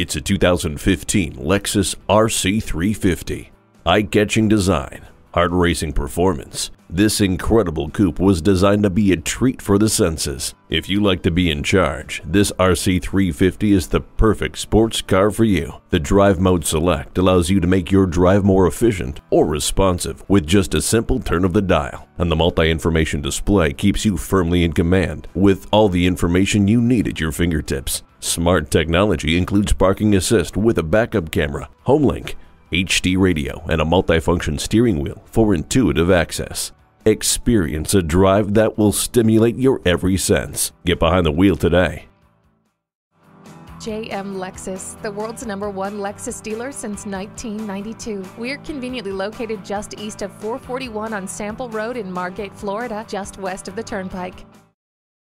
It's a 2015 Lexus RC350. Eye-catching design, hard racing performance. This incredible coupe was designed to be a treat for the senses. If you like to be in charge, this RC350 is the perfect sports car for you. The Drive Mode Select allows you to make your drive more efficient or responsive with just a simple turn of the dial. And the multi-information display keeps you firmly in command with all the information you need at your fingertips. Smart technology includes parking assist with a backup camera, HomeLink, HD radio, and a multifunction steering wheel for intuitive access. Experience a drive that will stimulate your every sense. Get behind the wheel today. JM Lexus, the world's number one Lexus dealer since 1992. We're conveniently located just east of 441 on Sample Road in Margate, Florida, just west of the Turnpike.